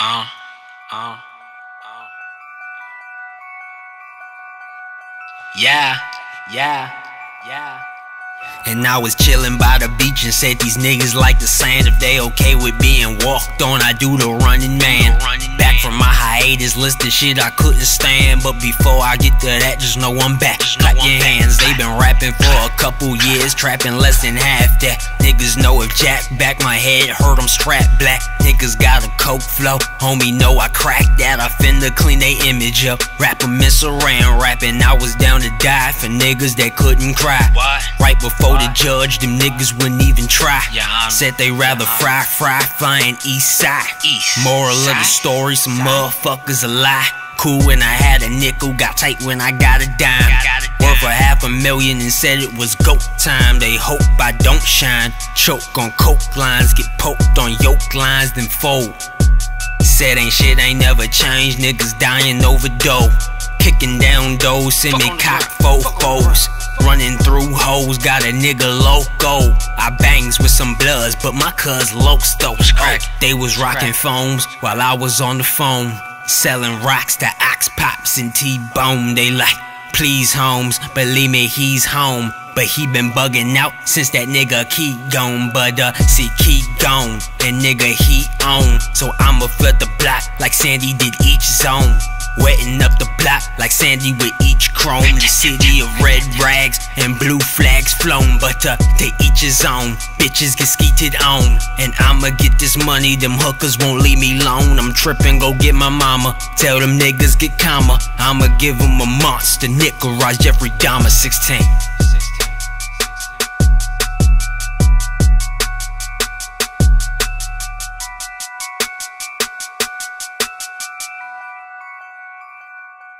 Uh, uh, uh. Yeah, yeah, yeah. And I was chillin' by the beach and said these niggas like the sand. If they okay with being walked on, I do the running man. Back from my hiatus, list of shit I couldn't stand. But before I get to that, just know I'm back. Clap your hands, they been rapping for a couple years, trapping less than half that. Niggas know if Jack back my head, hurt them strapped black. Niggas got coke flow, homie know I cracked that. I finna clean they image up. Rap a miss around rapping, I was down to die for niggas that couldn't cry. What? Right before the judge, them niggas wouldn't even try. Yeah, I'm- Said they rather fry, fry, flying east side. East Moral of the side. story, some Side. motherfuckers a lie. Cool when I had a nickel, got tight when I got a dime. Got a dime. Worth a half a million and said it was goat time. They hope I don't shine. Choke on coke lines, get poked on yoke lines, then fold. Said ain't shit ain't never changed, niggas dying over dough. Kicking down doors, send me cock the road, fuck on the fofos. Running through hoes, got a nigga loco. I bangs with some bloods, but my cuz lokes though. Oh, they was rocking phones while I was on the phone. Selling rocks to ox pops and T-bone. They like, please Holmes, believe me, he's home. But he been bugging out since that nigga Key gone. But uh, see, Key gone, and nigga he on. So I'ma flood the block like Sandy did each zone. Wetting up the block like Sandy with each chrome. The city of red rags and blue flags flown. But uh, to each his own. Bitches get skeeted on. And I'ma get this money, them hookers won't leave me alone. I'm tripping, go get my mama. Tell them niggas get calmer. I'ma give them a monster. Nick Garage, Jeffrey Dahmer, 16.